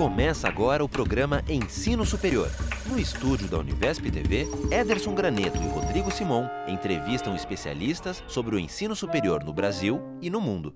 Começa agora o programa Ensino Superior. No estúdio da Univesp TV, Ederson Graneto e Rodrigo Simon entrevistam especialistas sobre o ensino superior no Brasil e no mundo.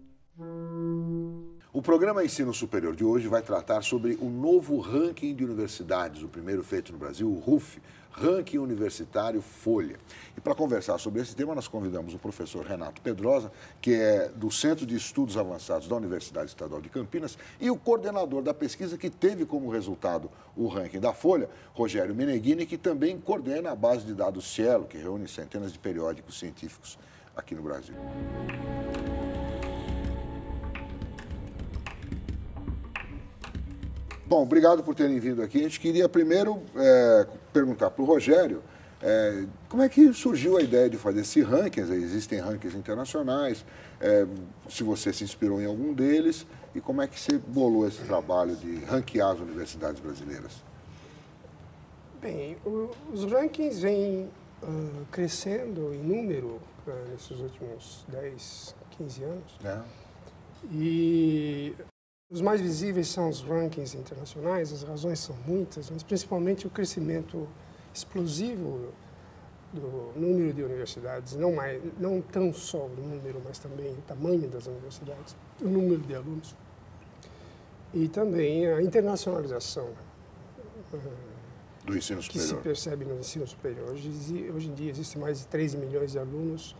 O programa Ensino Superior de hoje vai tratar sobre o novo ranking de universidades, o primeiro feito no Brasil, o RUF, Ranking Universitário Folha. E para conversar sobre esse tema, nós convidamos o professor Renato Pedrosa, que é do Centro de Estudos Avançados da Universidade Estadual de Campinas, e o coordenador da pesquisa que teve como resultado o ranking da Folha, Rogério Meneghini, que também coordena a base de dados Cielo, que reúne centenas de periódicos científicos aqui no Brasil. Bom, obrigado por terem vindo aqui. A gente queria primeiro é, perguntar para o Rogério é, como é que surgiu a ideia de fazer esse ranking. Existem rankings internacionais, é, se você se inspirou em algum deles e como é que você bolou esse trabalho de ranquear as universidades brasileiras? Bem, o, os rankings vêm uh, crescendo em número uh, nesses últimos 10, 15 anos. É. E os mais visíveis são os rankings internacionais, as razões são muitas, mas principalmente o crescimento explosivo do número de universidades, não, mais, não tão só o número, mas também o tamanho das universidades, o número de alunos. E também a internacionalização do ensino superior. que se percebe no ensino superior. Hoje, hoje em dia existem mais de 13 milhões de alunos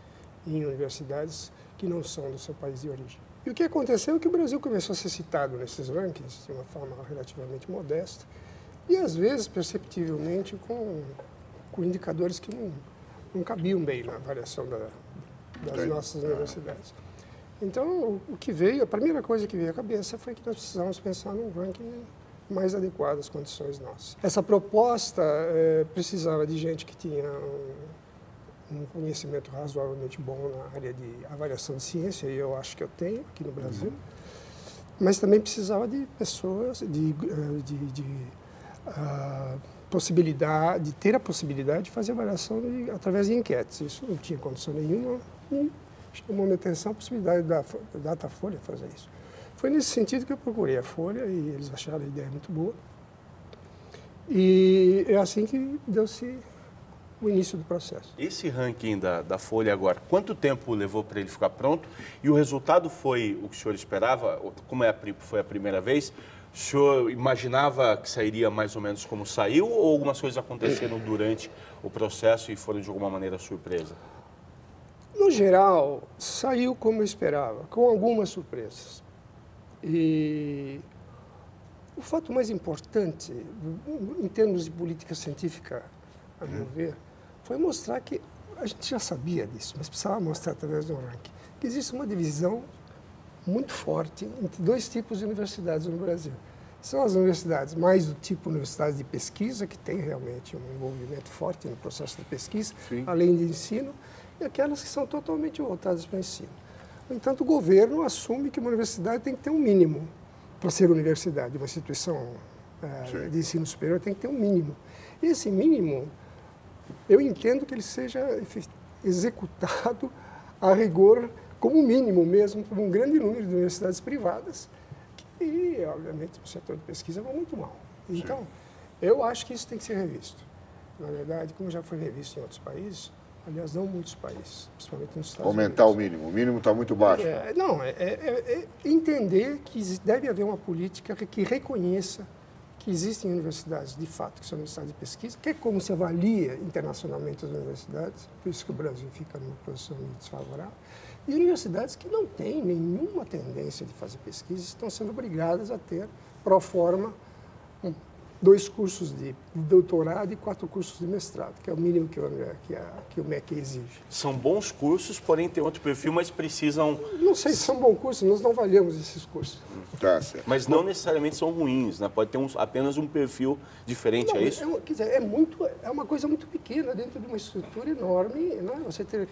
em universidades que não são do seu país de origem. E o que aconteceu é que o Brasil começou a ser citado nesses rankings de uma forma relativamente modesta e, às vezes, perceptivelmente, com, com indicadores que não, não cabiam bem na avaliação da, das nossas universidades. Então, o, o, que veio, a primeira coisa que veio à cabeça foi que nós precisávamos pensar num ranking mais adequado às condições nossas. Essa proposta é, precisava de gente que tinha um, um conhecimento razoavelmente bom na área de avaliação de ciência, e eu acho que eu tenho aqui no Brasil, uhum. mas também precisava de pessoas, de, eh, de, de uh, possibilidade, de ter a possibilidade de fazer avaliação de, através de enquetes. Isso não tinha condição nenhuma e chamou minha atenção a possibilidade da, da Datafolha fazer isso. Foi nesse sentido que eu procurei a Folha e eles acharam a ideia muito boa. E é assim que deu-se o início do processo. Esse ranking da, da Folha agora, quanto tempo levou para ele ficar pronto? E o resultado foi o que o senhor esperava? Como é a, foi a primeira vez? O senhor imaginava que sairia mais ou menos como saiu ou algumas coisas aconteceram durante o processo e foram de alguma maneira surpresa? No geral, saiu como eu esperava, com algumas surpresas. E o fato mais importante, em termos de política científica, a meu ver, foi mostrar que a gente já sabia disso, mas precisava mostrar através do ranking que existe uma divisão muito forte entre dois tipos de universidades no Brasil. São as universidades mais do tipo universidades de pesquisa, que tem realmente um envolvimento forte no processo de pesquisa, Sim. além de ensino, e aquelas que são totalmente voltadas para o ensino. No entanto, o governo assume que uma universidade tem que ter um mínimo para ser universidade, uma instituição uh, de ensino superior tem que ter um mínimo. E esse mínimo eu entendo que ele seja executado a rigor como mínimo mesmo por um grande número de universidades privadas que, obviamente, no setor de pesquisa vão muito mal. Então, Sim. eu acho que isso tem que ser revisto. Na verdade, como já foi revisto em outros países, aliás, não muitos países, principalmente nos Estados Aumentar Unidos. o mínimo. O mínimo está muito baixo. É, não, é, é, é, entender que deve haver uma política que reconheça que existem universidades, de fato, que são universidades de pesquisa, que é como se avalia internacionalmente as universidades, por isso que o Brasil fica numa posição desfavorável, e universidades que não têm nenhuma tendência de fazer pesquisa estão sendo obrigadas a ter, pro forma, dois cursos de doutorado e quatro cursos de mestrado, que é o mínimo que, o, que, a, que o MEC exige. São bons cursos, porém tem outro perfil, mas precisam... Não sei se são bons cursos, nós não avaliamos esses cursos. Tá, certo. Mas não necessariamente são ruins, né? pode ter um, apenas um perfil diferente, não, é isso? É, quer dizer, é, muito, é uma coisa muito pequena dentro de uma estrutura enorme, né? você ter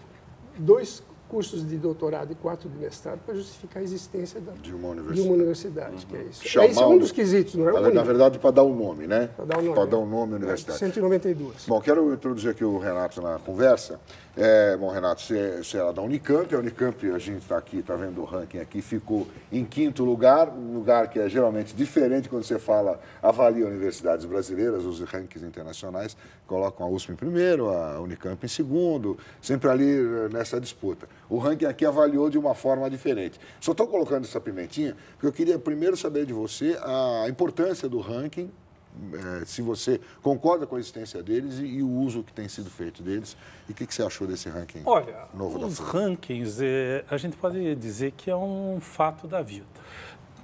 dois cursos de doutorado e quatro de mestrado para justificar a existência da, De uma universidade. de uma universidade, que é isso. Chamar Esse é um dos quesitos, não é Na, na verdade, para dar o nome, né? Para dar o nome. Para dar o nome à universidade. 192. Bom, quero introduzir aqui o Renato na conversa. É, bom, Renato, você, você é da Unicamp. A Unicamp, a gente está aqui, está vendo o ranking aqui, ficou em quinto lugar, um lugar que é geralmente diferente quando você fala, avalia universidades brasileiras, os rankings internacionais, colocam a USP em primeiro, a Unicamp em segundo, sempre ali eh, nessa disputa. O ranking aqui avaliou de uma forma diferente. Só estou colocando essa pimentinha, porque eu queria primeiro saber de você a importância do ranking é, se você concorda com a existência deles e, e o uso que tem sido feito deles. E o que, que você achou desse ranking Olha, novo os rankings, é, a gente pode dizer que é um fato da vida.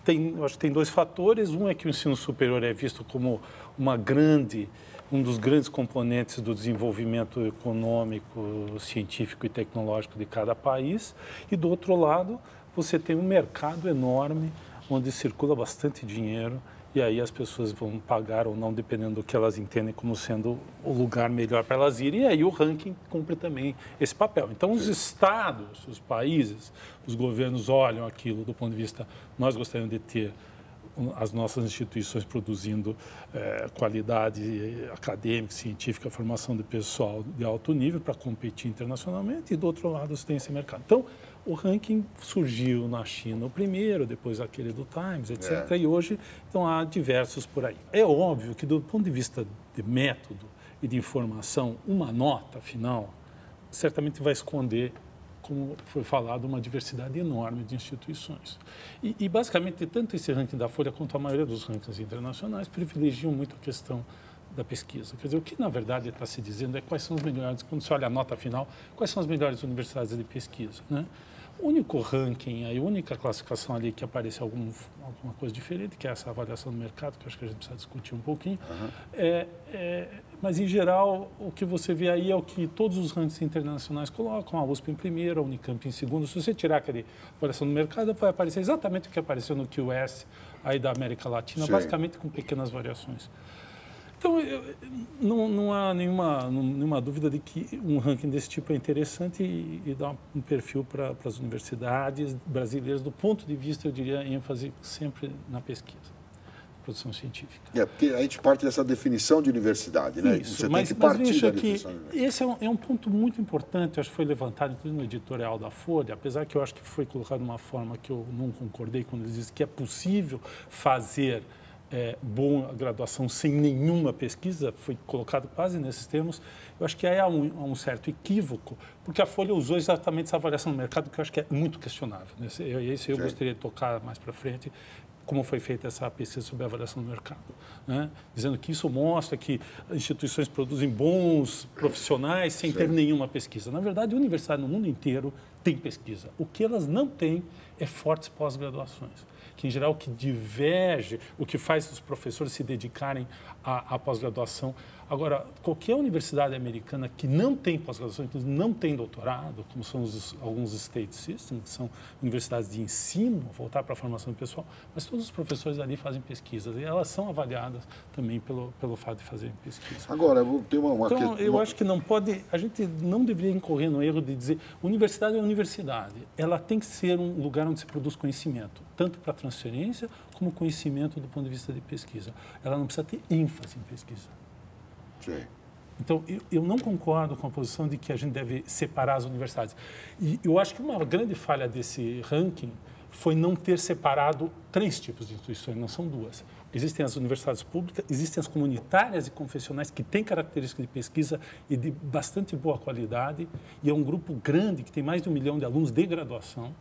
Tem, acho que tem dois fatores. Um é que o ensino superior é visto como uma grande, um dos grandes componentes do desenvolvimento econômico, científico e tecnológico de cada país. E do outro lado, você tem um mercado enorme onde circula bastante dinheiro e aí as pessoas vão pagar ou não, dependendo do que elas entendem como sendo o lugar melhor para elas irem. E aí o ranking cumpre também esse papel. Então, os estados, os países, os governos olham aquilo do ponto de vista, nós gostaríamos de ter as nossas instituições produzindo eh, qualidade acadêmica, científica, formação de pessoal de alto nível para competir internacionalmente, e do outro lado você tem esse mercado. Então, o ranking surgiu na China o primeiro, depois aquele do Times, etc. E hoje então, há diversos por aí. É óbvio que, do ponto de vista de método e de informação, uma nota final certamente vai esconder como foi falado, uma diversidade enorme de instituições. E, e, basicamente, tanto esse ranking da Folha quanto a maioria dos rankings internacionais privilegiam muito a questão da pesquisa. Quer dizer, o que na verdade está se dizendo é quais são os melhores, quando se olha a nota final, quais são as melhores universidades de pesquisa. Né? O único ranking, a única classificação ali que aparece algum, alguma coisa diferente, que é essa avaliação do mercado, que acho que a gente precisa discutir um pouquinho, uhum. é, é, mas em geral o que você vê aí é o que todos os rankings internacionais colocam, a USP em primeiro, a Unicamp em segundo. Se você tirar aquele avaliação do mercado, vai aparecer exatamente o que apareceu no QS aí da América Latina, Sim. basicamente com pequenas variações. Então, eu, não, não, há nenhuma, nenhuma dúvida de que um ranking desse tipo é interessante e, e dá um perfil para as universidades brasileiras, do ponto de vista, eu diria, ênfase sempre na pesquisa, produção científica. É, porque a gente parte dessa definição de universidade, né? Isso, Você mas, tem que mas partir veja da que esse é um, é um ponto muito importante, acho que foi levantado inclusive no editorial da Folha, apesar que eu acho que foi colocado de uma forma que eu não concordei quando eles dizem que é possível fazer é, boa graduação sem nenhuma pesquisa, foi colocado quase nesses termos, eu acho que aí há um, há um, certo equívoco, porque a Folha usou exatamente essa avaliação do mercado, que eu acho que é muito questionável. Né? Esse, esse eu gostaria de tocar mais para frente, como foi feita essa pesquisa sobre a avaliação do mercado. Né? Dizendo que isso mostra que instituições produzem bons profissionais sem Sim. ter nenhuma pesquisa. Na verdade, a universidade no mundo inteiro tem pesquisa. O que elas não têm é fortes pós-graduações que em geral o que diverge, o que faz os professores se dedicarem à, à pós-graduação. Agora, qualquer universidade americana que não tem pós-graduação, inclusive não tem doutorado, como são os, alguns state systems, que são universidades de ensino, voltar para a formação pessoal, mas todos os professores ali fazem pesquisas e elas são avaliadas também pelo, pelo fato de fazerem pesquisa. Agora, tem uma, uma Então, que- eu uma- acho que não pode, a gente não deveria incorrer no erro de dizer universidade é universidade. Ela tem que ser um lugar onde se produz conhecimento, tanto para transferência como conhecimento do ponto de vista de pesquisa. Ela não precisa ter ênfase em pesquisa. Sim. Então, eu, eu não concordo com a posição de que a gente deve separar as universidades. E eu acho que uma grande falha desse ranking foi não ter separado três tipos de instituições, não são duas. Existem as universidades públicas, existem as comunitárias e confessionais que têm características de pesquisa e de bastante boa qualidade, e é um grupo grande que tem mais de um milhão de alunos de graduação.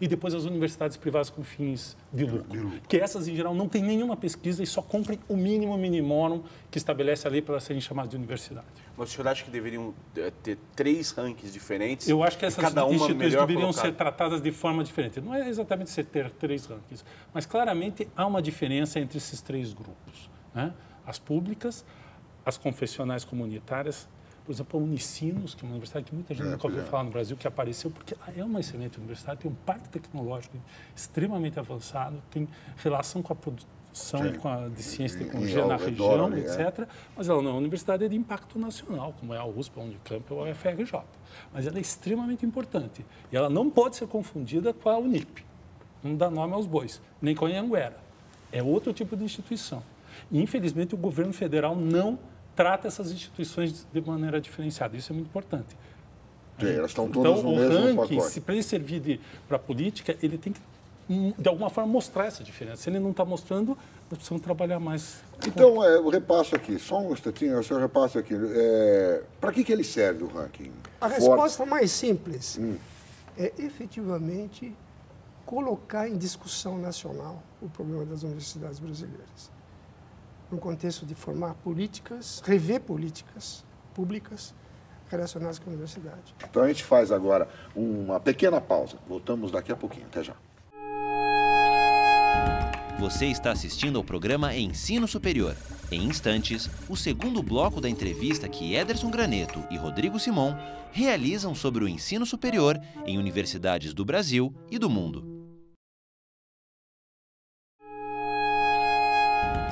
E depois as universidades privadas com fins de lucro, que essas, em geral, não têm nenhuma pesquisa e só cumprem o mínimo minimorum que estabelece a lei para elas serem chamadas de universidade. Mas o senhor acha que deveriam eh, ter três rankings diferentes? Eu acho que essas instituições deveriam colocada? ser tratadas de forma diferente. Não é exatamente você ter três rankings, mas claramente há uma diferença entre esses três grupos. né? As públicas, as confessionais comunitárias, por exemplo, a Unicinos, que é uma universidade que muita gente É, nunca ouviu é. falar no Brasil, que apareceu porque é uma excelente universidade, tem um parque tecnológico extremamente avançado, tem relação com a produção Sim. com a, de ciência e tecnologia na região, ali, é. etc. Mas ela não é uma universidade de impacto nacional, como é a USP, a Unicamp ou a UFRJ. Mas ela é extremamente importante. E ela não pode ser confundida com a Unip. Não dá nome aos bois, nem com a Anhanguera. É outro tipo de instituição. E, infelizmente, o governo federal não trata essas instituições de maneira diferenciada. Isso é muito importante. Sim, elas estão todas então, no o mesmo ranking, pacote. se para ele servir para a política, ele tem que, hum, de alguma forma, mostrar essa diferença. Se ele não está mostrando, nós precisamos trabalhar mais. Então, é, eu repasso aqui, só um instantinho, o senhor repassa aqui. É, Para que, que ele serve o ranking? A Forte. resposta mais simples é efetivamente colocar em discussão nacional o problema das universidades brasileiras. No contexto de formar políticas, rever políticas públicas relacionadas com a universidade. Então a gente faz agora uma pequena pausa. Voltamos daqui a pouquinho. Até já. Você está assistindo ao programa Ensino Superior. Em instantes, o segundo bloco da entrevista que Ederson Graneto e Rodrigo Simon realizam sobre o ensino superior em universidades do Brasil e do mundo.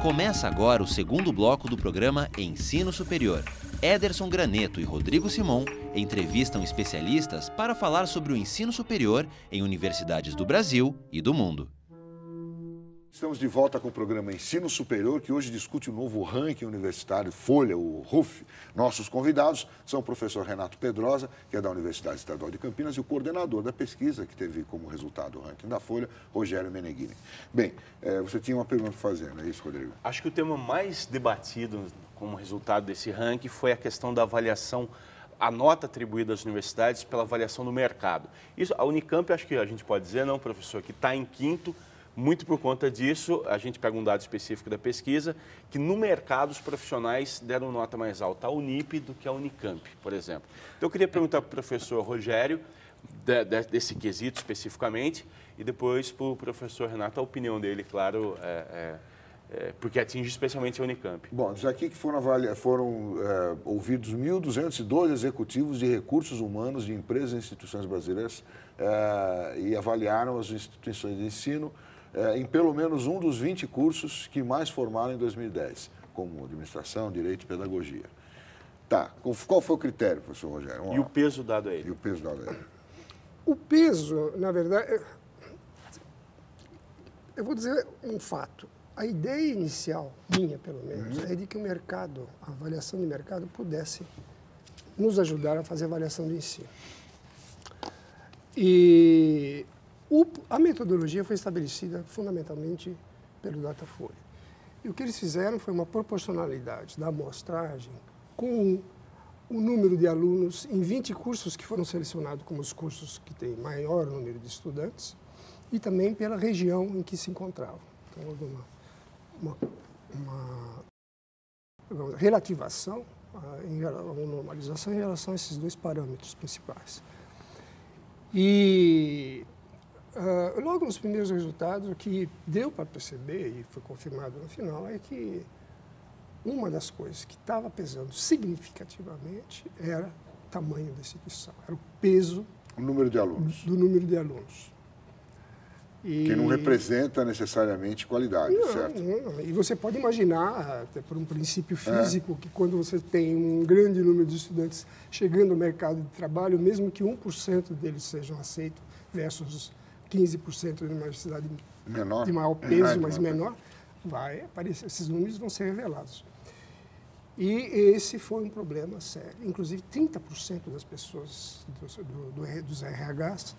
Começa agora o segundo bloco do programa Ensino Superior. Ederson Graneto e Rodrigo Simon entrevistam especialistas para falar sobre o ensino superior em universidades do Brasil e do mundo. Estamos de volta com o programa Ensino Superior, que hoje discute o novo ranking universitário Folha, o RUF. Nossos convidados são o professor Renato Pedrosa, que é da Universidade Estadual de Campinas, e o coordenador da pesquisa, que teve como resultado o ranking da Folha, Rogério Meneghini. Bem, eh, você tinha uma pergunta fazendo, é isso, Rodrigo? Acho que o tema mais debatido como resultado desse ranking foi a questão da avaliação, a nota atribuída às universidades pela avaliação do mercado. Isso, a Unicamp, acho que a gente pode dizer, não, professor, que está em quinto, muito por conta disso, a gente pega um dado específico da pesquisa, que no mercado os profissionais deram nota mais alta à Unip do que à Unicamp, por exemplo. Então eu queria perguntar para o professor Rogério, de- de- desse quesito especificamente, e depois para o professor Renato a opinião dele, claro, é, é, é, porque atinge especialmente a Unicamp. Bom, diz aqui que foram, avalia- foram eh, ouvidos 1.212 executivos de recursos humanos de empresas e instituições brasileiras eh, e avaliaram as instituições de ensino eh, em pelo menos um dos 20 cursos que mais formaram em 2010, como administração, direito e pedagogia. Tá, qual- foi o critério, professor Rogério? Vamos E o lá. peso dado a E ele? o peso da lei? O peso, na verdade, é- eu vou dizer um fato. A ideia inicial, minha pelo menos, é de que o mercado, a avaliação de mercado, pudesse nos ajudar a fazer a avaliação do ensino. E o- a metodologia foi estabelecida fundamentalmente pelo Datafolha. E o que eles fizeram foi uma proporcionalidade da amostragem com o número de alunos em 20 cursos que foram selecionados como os cursos que têm maior número de estudantes e também pela região em que se encontravam. Então, houve uma, uma, uma digamos, relativação, ah, uma normalização em relação a esses dois parâmetros principais. E ah, logo nos primeiros resultados, o que deu para perceber, e foi confirmado no final, é que uma das coisas que estava pesando significativamente era o tamanho da instituição, era o peso O número de alunos, do número de alunos. E- que não representa necessariamente qualidade, não, certo? não. E você pode imaginar, até por um princípio físico, que quando você tem um grande número de estudantes chegando ao mercado de trabalho, mesmo que 1% deles sejam aceitos versus 15% de uma universidade Menor? de maior peso, mas menor. vai aparecer, esses números vão ser revelados. E esse foi um problema sério. Inclusive, 30% das pessoas dos, do, do, dos RHs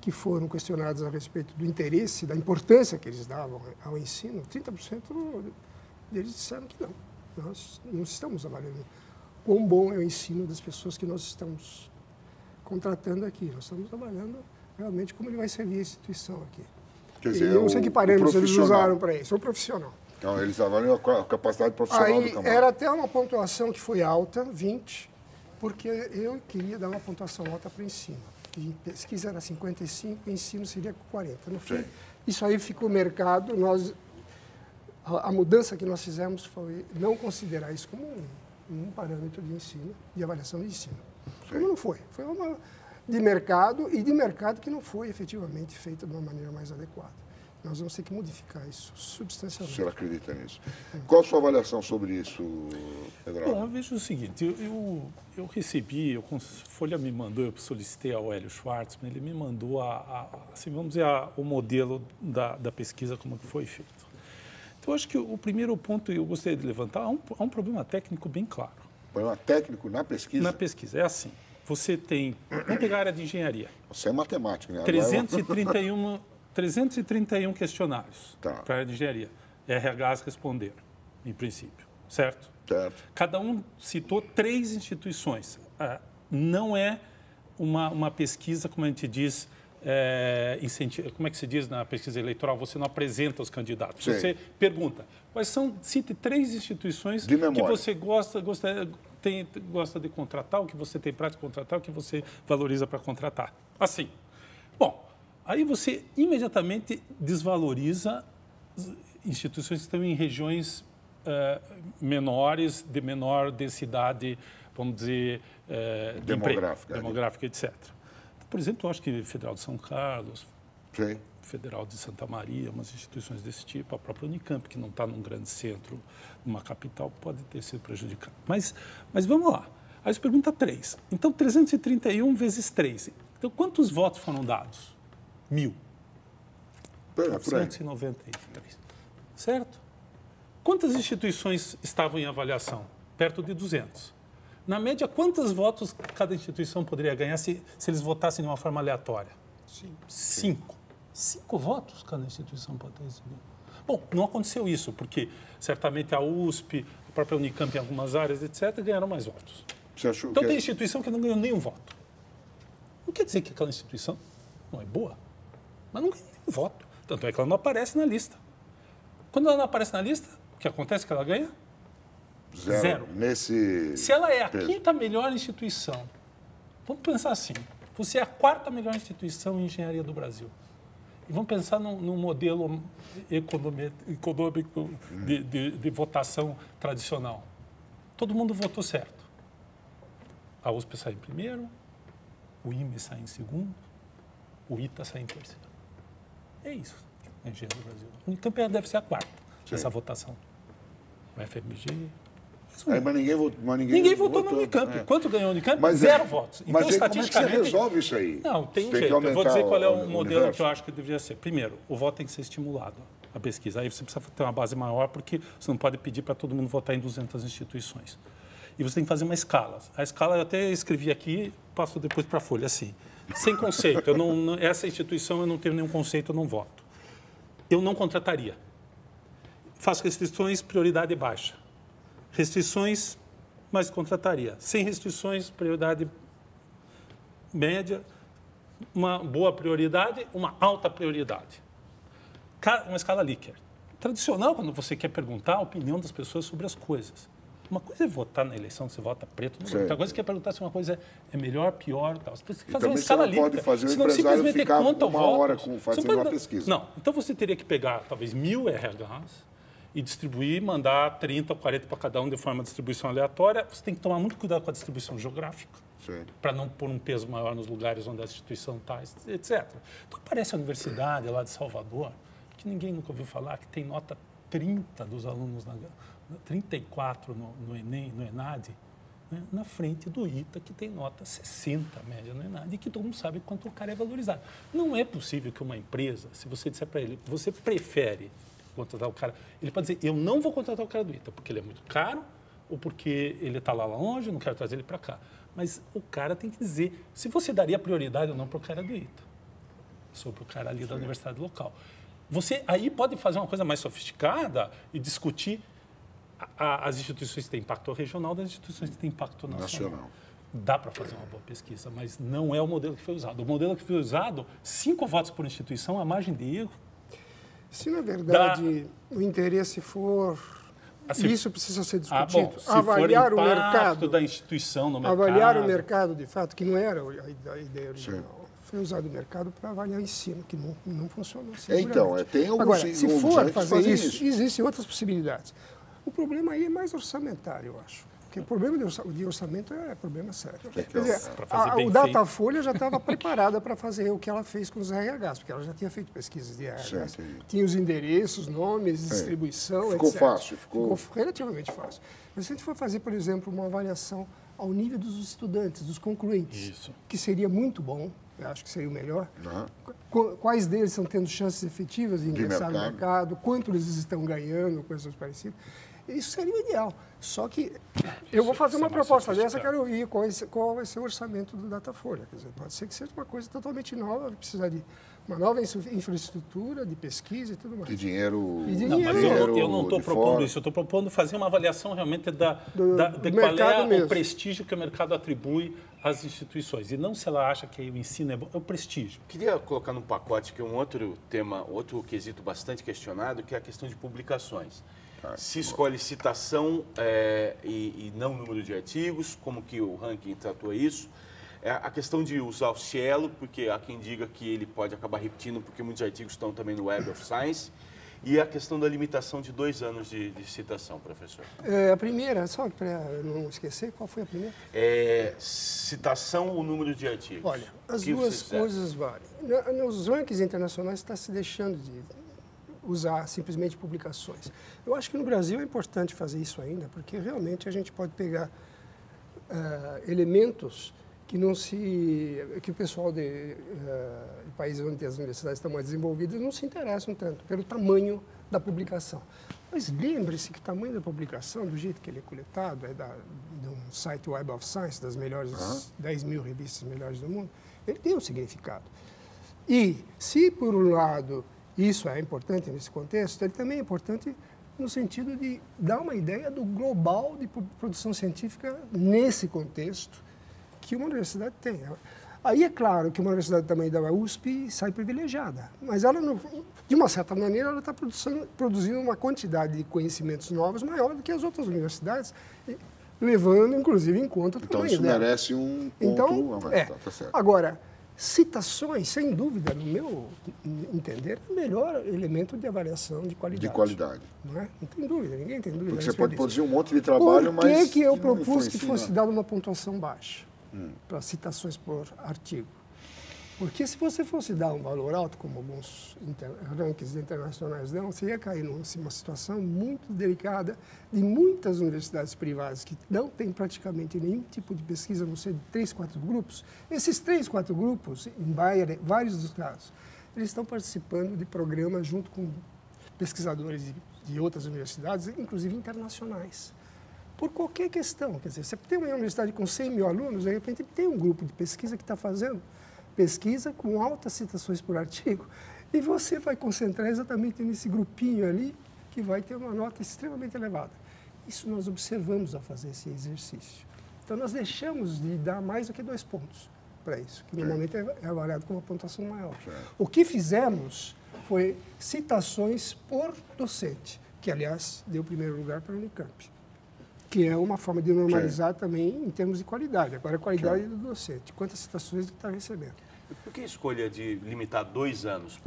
que foram questionadas a respeito do interesse, da importância que eles davam ao ensino, 30% deles disseram que não. Nós não estamos avaliando quão bom é o ensino das pessoas que nós estamos contratando aqui. Nós estamos avaliando realmente como ele vai servir a instituição aqui. Quer E dizer, eu não sei que parâmetros eles usaram para isso. O profissional. Então, eles avaliam a capacidade profissional do Aí camarada. era até uma pontuação que foi alta, 20, porque eu queria dar uma pontuação alta para o ensino. E pesquisa era 55, ensino seria 40. No fim, Sim. isso aí ficou mercado. Nós, a, a mudança que nós fizemos foi não considerar isso como um, um parâmetro de ensino, de avaliação de ensino. Como não foi? Foi uma de mercado e de mercado que não foi efetivamente feita de uma maneira mais adequada. Nós vamos ter que modificar isso substancialmente. O senhor acredita nisso? Qual a sua avaliação sobre isso, Pedro? Bom, eu vejo o seguinte, eu, eu, eu recebi, eu, a Folha me mandou, eu solicitei ao Hélio Schwartzman, ele me mandou, a, a assim, vamos dizer, a, o modelo da, da pesquisa, como que foi feito. Então, eu acho que o primeiro ponto eu gostaria de levantar, há um, há um problema técnico bem claro. Problema técnico na pesquisa? Na pesquisa, é assim, você tem, vamos pegar a área de engenharia. Você é matemático, né? 331 331 questionários Tá. para a área de engenharia. RHs responderam, em princípio, certo? Certo. Cada um citou três instituições. Ah, não é uma, uma pesquisa, como a gente diz, é, como é que se diz na pesquisa eleitoral? Você não apresenta os candidatos. Sim. Você pergunta. Quais são, cite três instituições que você gosta, gosta, tem, gosta de contratar, o que você tem prática de contratar, o que você valoriza para contratar. Assim. Bom, aí você imediatamente desvaloriza instituições que estão em regiões eh, menores, de menor densidade, vamos dizer, eh, de emprego, Demográfica, ali. demográfica, etc. Por exemplo, eu acho que Federal de São Carlos, Sim. Federal de Santa Maria, umas instituições desse tipo, a própria Unicamp, que não está num grande centro, numa capital, pode ter sido prejudicada. Mas, mas vamos lá. Aí você pergunta três. Então, 331 vezes 3. Então, quantos votos foram dados? Mil. Aí. 493. Certo? Quantas instituições estavam em avaliação? Perto de 200. Na média, quantos votos cada instituição poderia ganhar se, se eles votassem de uma forma aleatória? Cinco. Cinco votos cada instituição pode ter recebido. Bom, não aconteceu isso, porque certamente a USP, a própria Unicamp em algumas áreas, etc., ganharam mais votos. Você achou Então é tem instituição que não ganhou nenhum voto. Não quer dizer que aquela instituição não é boa, mas não ganhou nenhum voto. Tanto é que ela não aparece na lista. Quando ela não aparece na lista, o que acontece que ela ganha? Zero. Zero. Nesse... Se ela é a peso. quinta melhor instituição, vamos pensar assim: você é a quarta melhor instituição em engenharia do Brasil. E vamos pensar num, num modelo econômico, de, de- de votação tradicional. Todo mundo votou certo. A USP sai em primeiro, o IME sai em segundo, o ITA sai em terceiro. É isso, a engenharia do Brasil. A Unicamp deve ser a quarta nessa votação. O FMG, Aí, mas ninguém votou. Mas ninguém, Ninguém votou no Unicamp. É. Quanto ganhou o Unicamp? Mas Zero é- votos. Então, Mas aí, como é que você estatisticamente. resolve isso aí? Não, tem um que jeito. Eu vou dizer qual é o- o modelo universo. que eu acho que deveria ser. Primeiro, o voto tem que ser estimulado, a pesquisa. Aí você precisa ter uma base maior, porque você não pode pedir para todo mundo votar em 200 instituições. E você tem que fazer uma escala. A escala eu até escrevi aqui, passo depois para a folha, assim. Sem conceito. Eu não, não- essa instituição eu não tenho nenhum conceito, eu não voto. Eu não contrataria. Faço restrições, prioridade baixa. Restrições, mas contrataria. Sem restrições, prioridade média, uma boa prioridade, uma alta prioridade. Uma escala Likert. Tradicional, quando você quer perguntar a opinião das pessoas sobre as coisas. Uma coisa é votar na eleição, você vota preto, Sim. outra coisa é perguntar se uma coisa é melhor, pior, tal. Você tem que fazer uma também você escala não pode fazer o empresário simplesmente ficar conta uma votos. hora com- não fazendo pode uma pesquisa. Não, então você teria que pegar talvez mil RHs e distribuir, mandar 30 ou 40 para cada um de forma de distribuição aleatória. Você tem que tomar muito cuidado com a distribuição geográfica para não pôr um peso maior nos lugares onde a instituição está, etc. Então aparece a universidade lá de Salvador, que ninguém nunca ouviu falar, que tem nota 30 dos alunos, na, 34 no, no Enem, no ENAD, né, na frente do ITA, que tem nota 60 média no ENAD, e que todo mundo sabe quanto o cara é valorizado. Não é possível que uma empresa, se você disser para ele, você prefere contratar o cara, ele pode dizer, eu não vou contratar o cara do ITA, porque ele é muito caro, ou porque ele está lá longe, não quero trazer ele para cá. Mas o cara tem que dizer se você daria prioridade ou não para o cara do ITA, ou para o cara ali da universidade local. Você aí pode fazer uma coisa mais sofisticada e discutir a- a- as instituições que têm impacto regional das instituições que têm impacto nacional. Nacional. Dá para fazer uma boa pesquisa, mas não é o modelo que foi usado. O modelo que foi usado, cinco votos por instituição, a margem de erro Se, na verdade, o interesse for. Ah, se- Isso precisa ser Ah, discutido. bom, se avaliar for o mercado. da instituição no mercado. Avaliar o mercado, de fato, que não era a ideia original. Foi usado o mercado para avaliar o ensino, que não, não funcionou assim. É, então, é, tem alguns Agora, sim- se for fazer isso, isso. existem outras possibilidades. O problema aí é mais orçamentário, eu acho. Porque o problema de orça- de orçamento é problema sério. que Quer é dizer, fazer a- o. Datafolha já estava preparada para fazer o que ela fez com os RHs, porque ela já tinha feito pesquisas de RHs. Entendi. tinha os endereços, nomes, distribuição, Ficou etc. fácil, ficou- relativamente fácil. Mas se a gente for fazer, por exemplo, uma avaliação ao nível dos estudantes, dos concluintes, Isso. que seria muito bom, eu acho que seria o melhor. Qu- Quais deles estão tendo chances efetivas de ingressar no mercado. mercado, quanto eles estão ganhando, coisas parecidas. Isso seria o ideal. Só que eu vou fazer uma é mais proposta dessa, quero ouvir qual, vai ser- qual vai ser o orçamento do Datafolha. Quer dizer, pode ser que seja uma coisa totalmente nova, precisar de uma nova infra- infraestrutura, de pesquisa e tudo mais. De dinheiro. E de Não, mas eu, dinheiro eu não estou propondo fora. isso, eu estou propondo fazer uma avaliação realmente da, Do- da- do de qual mercado é mesmo. o prestígio que o mercado atribui às instituições. E não se ela acha que o ensino é bom, é o prestígio. Queria colocar num pacote que é um outro tema, outro quesito bastante questionado, que é a questão de publicações. Se escolhe citação é, e, e não número de artigos, como que o ranking tratou isso. É a questão de usar o Cielo, porque há quem diga que ele pode acabar repetindo, porque muitos artigos estão também no Web of Science. E a questão da limitação de dois anos de, de citação, professor. É, a primeira, só para não esquecer, qual foi a primeira? É, citação ou número de artigos? Olha, as duas coisas valem. Nos rankings internacionais está se deixando de usar simplesmente publicações. Eu acho que no Brasil é importante fazer isso ainda, porque realmente a gente pode pegar ah, elementos que não se que o pessoal de, ah, de países onde as universidades estão mais desenvolvidas não se interessam tanto pelo tamanho da publicação. Mas lembre-se que o tamanho da publicação, do jeito que ele é coletado, é da, de um site Web of Science, das melhores 10 mil revistas melhores do mundo, ele tem um significado. E se, por um lado, isso é importante nesse contexto, ele também é importante no sentido de dar uma ideia do global de produção científica nesse contexto que uma universidade tem. Aí é claro que uma universidade tamanho da USP sai privilegiada, mas ela, não- de uma certa maneira, ela está produzindo, uma quantidade de conhecimentos novos maior do que as outras universidades, levando, inclusive, em conta Então tamanho isso dela. merece um ponto Então, é. Tá, tá certo. Agora, citações, sem dúvida, no meu entender, é o melhor elemento de avaliação de qualidade. De qualidade. Não, é? não tem dúvida, ninguém tem dúvida. Porque você pode disso. produzir um monte de trabalho, Por que, mas. que eu propus que fosse dada uma pontuação baixa Hum. para citações por artigo? Porque se você fosse dar um valor alto, como alguns inter, rankings internacionais dão, você ia cair numa numa situação muito delicada de muitas universidades privadas que não têm praticamente nenhum tipo de pesquisa, a não ser de três, quatro grupos. Esses três, quatro grupos, em vai- vários dos casos, eles estão participando de programas junto com pesquisadores de, de outras universidades, inclusive internacionais por qualquer questão. Quer dizer, você tem uma universidade com 100 mil alunos, de repente tem um grupo de pesquisa que está fazendo pesquisa com altas citações por artigo, e você vai concentrar exatamente nesse grupinho ali que vai ter uma nota extremamente elevada. Isso nós observamos a fazer esse exercício. Então, nós deixamos de dar mais do que dois pontos para isso, que normalmente é é avaliado com uma pontuação maior. O que fizemos foi citações por docente, que, aliás, deu primeiro lugar para a Unicamp que é uma forma de normalizar também em termos de qualidade. Agora, a qualidade do docente, quantas citações ele está recebendo. Por que a escolha de limitar dois anos?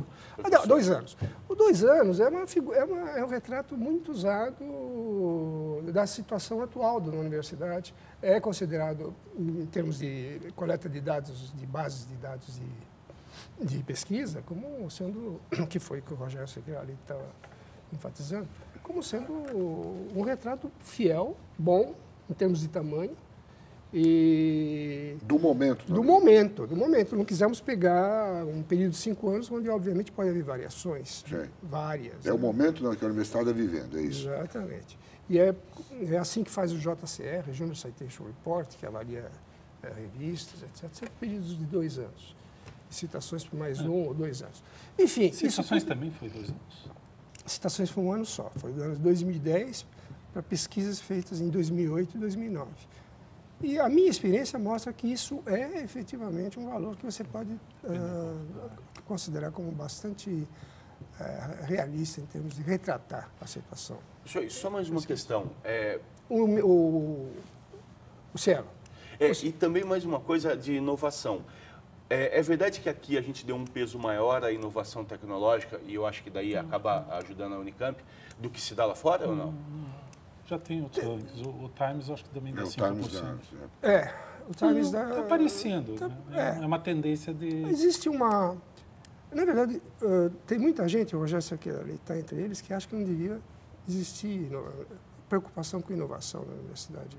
Ah, não, dois anos. O dois anos é, uma, é, uma- é um retrato muito usado da situação atual da universidade. É considerado, em termos de coleta de dados, de bases de dados de, de pesquisa, como sendo, que foi que o Rogério Segrali estava enfatizando, como sendo um retrato fiel, bom, em termos de tamanho, e Do momento. do também. momento, do momento. Não quisemos pegar um período de cinco anos, onde obviamente pode haver variações, Sim. várias. É o né? momento né, que a universidade está vivendo, é isso. Exatamente. E é, é assim que faz o JCR, Junior Citation Report, que avalia é, revistas, etc. Sempre períodos de dois anos. E citações por mais um ou dois anos. Enfim, Citações também foi dois anos. citações foi um ano só. Foi do ano de 2010 para pesquisas feitas em 2008 e 2009. E a minha experiência mostra que isso é efetivamente um valor que você pode ah, considerar como bastante ah, realista em termos de retratar a situação. Só, só mais uma questão. É, O, o, o Cielo. é, e também mais uma coisa de inovação. É, é verdade que aqui a gente deu um peso maior à inovação tecnológica, e eu acho que daí acaba ajudando a Unicamp, do que se dá lá fora ou não? Já tem outros rankings. O, o Times acho que também dá É, o 5%. Times dá, É, o Times Está dá... aparecendo. tá- né? é. uma tendência de... Existe uma... Na verdade, eh, tem muita gente, o Rogério Saqueira está entre eles, que acha que não devia existir preocupação com inovação na universidade,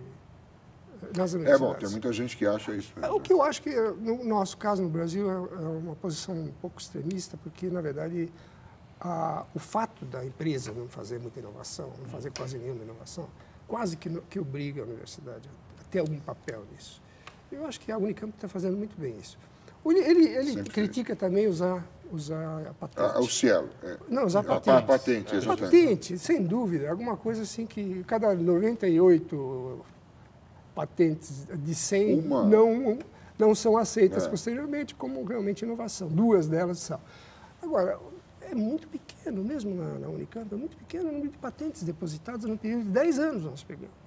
nas É bom, tem muita gente que acha isso. É, mesmo. O que eu acho que, no nosso caso, no Brasil, é é uma posição um pouco extremista, porque, na verdade, a- o fato da empresa não fazer muita inovação, não fazer quase nenhuma inovação, quase que, que obriga a universidade a ter algum papel nisso. Eu acho que a Unicamp está fazendo muito bem isso. Ele, ele critica também usar, usar a patente. Ah, o Cielo. É. Não, usar A pa- patente. patente, É. Patente, sem dúvida. Alguma coisa assim que cada 98 patentes de 100 Uma. não, não são aceitas É. posteriormente como realmente inovação. Duas delas são. Agora, é muito pequeno, mesmo na, na Unicamp, é muito pequeno o número de patentes depositadas no período de 10 anos nós pegamos.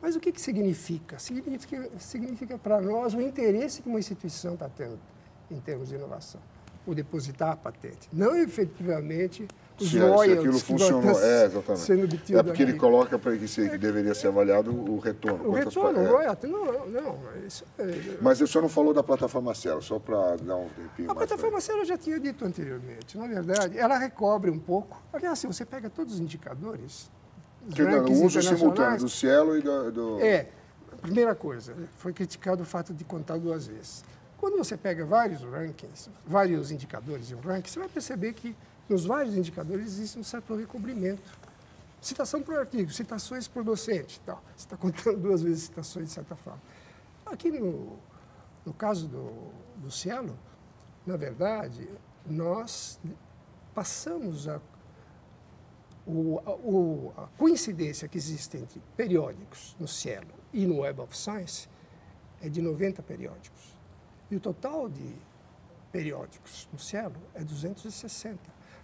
Mas o que, que significa? Significa, significa para nós o interesse que uma instituição está tendo em termos de inovação. O depositar a patente. Não efetivamente os Se, é- se royalties aquilo que funcionou. É, exatamente. sendo É porque ele coloca para que, se- que deveria ser avaliado o retorno. O retorno, o é. royalty, não, não. Isso é, Mas o senhor não falou da plataforma Cielo, só para dar um tempinho A plataforma Cielo eu já tinha dito anteriormente. Na verdade, ela recobre um pouco. Aliás, se você pega todos os indicadores, os Que, rankings o uso simultâneo do Cielo e do. do- É, primeira coisa, foi criticado o fato de contar duas vezes. Quando você pega vários rankings, vários indicadores em um ranking, você vai perceber que nos vários indicadores existe um certo recobrimento. Citação por artigo, citações por docente e tal. Você está contando duas vezes citações, de certa forma. Aqui no, no caso do, do Cielo, na verdade, nós passamos a o, a, o- a coincidência que existe entre periódicos no Cielo e no Web of Science é de 90 periódicos. E o total de periódicos no Cielo é 260.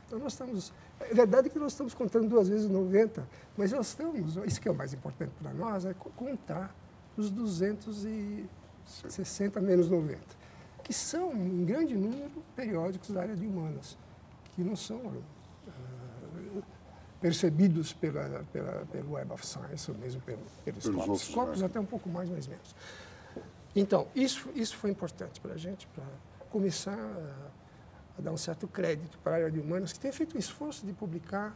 Então nós estamos. É verdade que nós estamos contando duas vezes 90, mas nós estamos. Isso que é o mais importante para nós, é co- contar os 260 menos 90, que são, em grande número, periódicos da área de humanas, que não são percebidos pela, pela, pelo Web of Science, ou mesmo pelo, pelos, Scopus né? até um pouco mais, mais menos. Então, isso, isso foi importante para a gente, para começar a, a dar um certo crédito para a área de humanas, que tem feito um esforço de publicar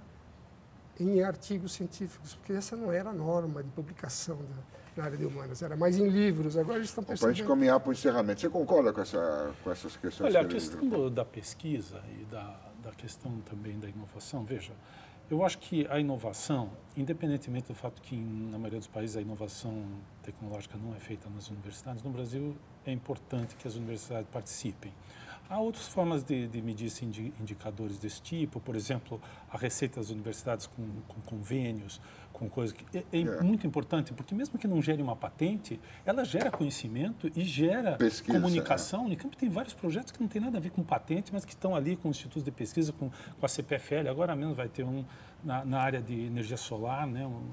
em artigos científicos, porque essa não era a norma de publicação da, na área de humanas, era mais em livros, agora eles estão Para a gente percebendo. caminhar para o encerramento. Você concorda com, essa, com essas questões? Olha, a que ele- questão do- da pesquisa e da, da questão também da inovação, veja, eu acho que a inovação, independentemente do fato que na maioria dos países a inovação tecnológica não é feita nas universidades, no Brasil é importante que as universidades participem. Há outras formas de, de medir indi- indicadores desse tipo, por exemplo, a receita das universidades com, com convênios, com coisas que é, é É. muito importante, porque mesmo que não gere uma patente, ela gera conhecimento e gera Pesquisa, comunicação. A Unicamp tem vários projetos que não tem nada a ver com patente, mas que estão ali com institutos de pesquisa, com, com a CPFL. Agora mesmo vai ter um na, na área de energia solar, né, um-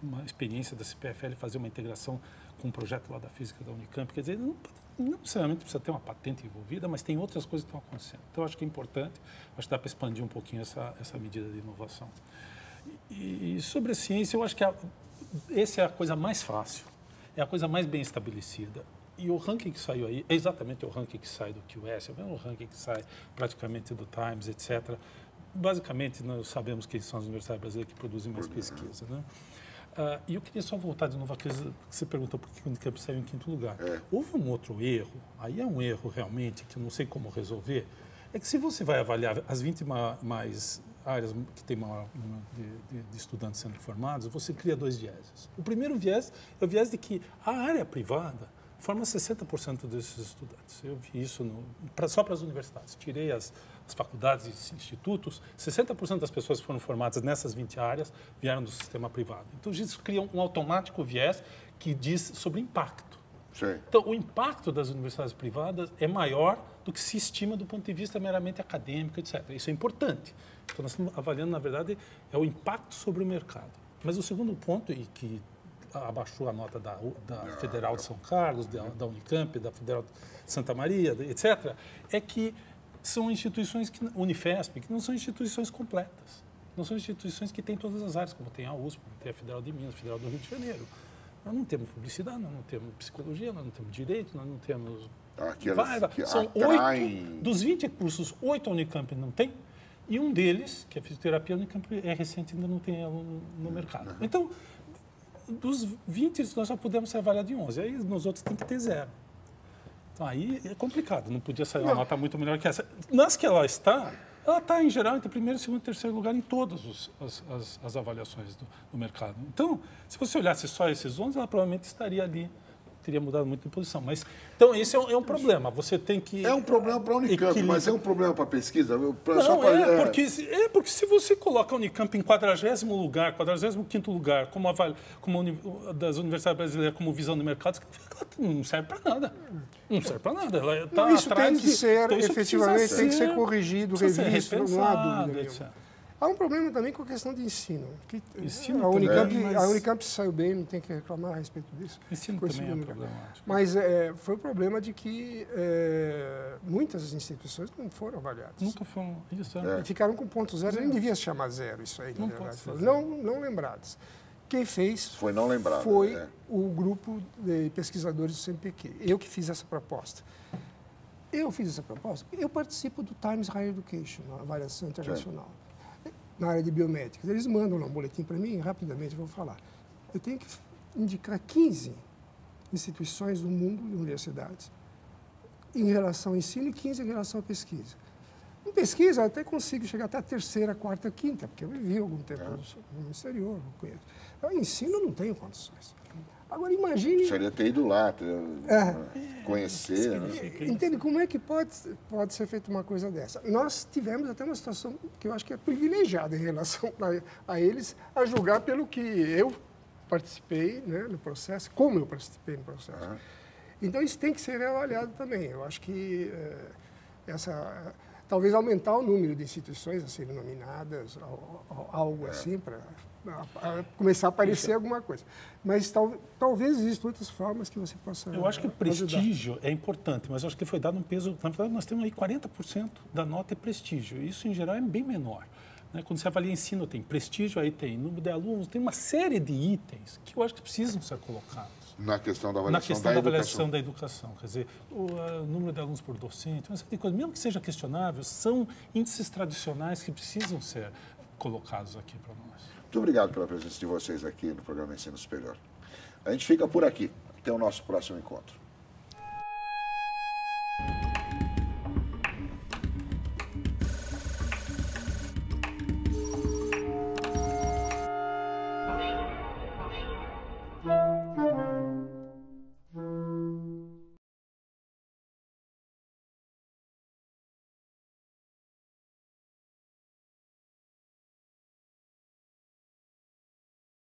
uma experiência da CPFL fazer uma integração com um projeto lá da física da Unicamp. Quer dizer, não, não necessariamente precisa ter uma patente envolvida, mas tem outras coisas que estão acontecendo. Então, acho que é importante, acho que dá para expandir um pouquinho essa, essa medida de inovação. E, e sobre a ciência, eu acho que a, essa é a coisa mais fácil, é a coisa mais bem estabelecida. E o ranking que saiu aí é exatamente o ranking que sai do QS, é o mesmo ranking que sai praticamente do Times, etc. Basicamente, nós sabemos quem são as universidades brasileiras que produzem mais pesquisa. Né? Ah, e eu queria só voltar de novo àquilo que você perguntou por que o Unicamp saiu em quinto lugar. Houve um outro erro, aí é um erro realmente que eu não sei como resolver, é que se você vai avaliar as 20 ma- mais áreas que tem maior número de, de- de estudantes sendo formados, você cria dois vieses. O primeiro viés é o viés de que a área privada forma 60% desses estudantes. Eu vi isso no, pra, só para as universidades. Tirei as, as faculdades e institutos, 60% das pessoas que foram formadas nessas 20 áreas vieram do sistema privado. Então, isso cria um automático viés que diz sobre impacto. Sim. Então, o impacto das universidades privadas é maior do que se estima do ponto de vista meramente acadêmico, etc. Isso é importante. Então, nós estamos avaliando, na verdade, é o impacto sobre o mercado. Mas o segundo ponto, e que abaixou a nota da, da Federal de São Carlos, da, da Unicamp, da Federal de Santa Maria, etc., é que são instituições, que, Unifesp, que não são instituições completas. não são instituições que têm todas as áreas, como tem a USP, como tem a Federal de Minas, a Federal do Rio de Janeiro. Nós não temos publicidade, nós não temos psicologia, nós não temos direito, nós não temos... Aquelas que São oito, dos 20 cursos, oito a Unicamp não tem, e um deles, que é fisioterapia, a Unicamp é recente, ainda não tem ela no, no mercado. Então, dos 20, nós já podemos ser avaliados de 11, aí nos outros tem que ter zero. Então, aí é complicado, não podia sair uma nota muito melhor que essa. Nas que ela está, ela está, em geral, entre primeiro, segundo e terceiro lugar em todas as, as, as, avaliações do, do, mercado. Então, se você olhasse só esses 11, ela provavelmente estaria ali teria mudado muito de posição. Mas, então, esse é um, é um problema. Você tem que. É um problema para a Unicamp, equilibra. mas é um problema para a pesquisa? Pra, não, pra, é, é, Porque, é porque se você coloca a Unicamp em 40 lugar, 45 lugar, como, a, como a, das universidades brasileiras como visão de mercado, não serve para nada. Não serve para nada. Ela tá não, isso tem que ser, então, efetivamente, tem que ser corrigido, revisto, não há dúvida. Etc. Há um problema também com a questão de ensino. Que, ensino a, Unicamp, também, mas... a Unicamp saiu bem, não tem que reclamar a respeito disso. Ensino também é problemático. Mas é, foi o problema de que é, muitas instituições não foram avaliadas. Nunca foram. Isso, é. Ficaram com ponto zero. Nem devia se chamar zero isso aí, não na verdade. Não, não lembradas. Quem fez foi não lembrado. Foi é. o grupo de pesquisadores do CNPq. Eu que fiz essa proposta. Eu fiz essa proposta. Eu participo do Times Higher Education, na avaliação internacional. Sim na área de biomédicas. Eles mandam lá um boletim para mim, rapidamente vou falar. Eu tenho que indicar 15 instituições do mundo, universidades, em relação ao ensino e 15 em relação à pesquisa. Em pesquisa, eu até consigo chegar até a terceira, quarta, quinta, porque eu vivi algum tempo no exterior, não conheço. Então, ensino, eu não tenho condições. Agora, imagine... Seria ter ido lá, ter, é, conhecer. Né? Entende como é que pode, pode ser feita uma coisa dessa? Nós tivemos até uma situação que eu acho que é privilegiada em relação a, a eles, a julgar pelo que eu participei né, no processo, como eu participei no processo. Uhum. Então, isso tem que ser avaliado também. Eu acho que é, essa talvez aumentar o número de instituições a serem nominadas, algo é. assim, para começar a aparecer alguma coisa. Mas tal, talvez existam outras formas que você possa. Eu acho que o prestígio ajudar. é importante, mas acho que foi dado um peso. Na verdade, nós temos aí 40% da nota é prestígio. Isso, em geral, é bem menor. Né? Quando você avalia ensino, tem prestígio, aí tem número de alunos, tem uma série de itens que eu acho que precisam ser colocados. Na questão da avaliação, Na questão da, da avaliação da educação. Quer dizer, o uh, número de alunos por docente, uma série de coisas, mesmo que seja questionável, são índices tradicionais que precisam ser colocados aqui para nós. Muito obrigado pela presença de vocês aqui no programa Ensino Superior. A gente fica por aqui. Até o nosso próximo encontro.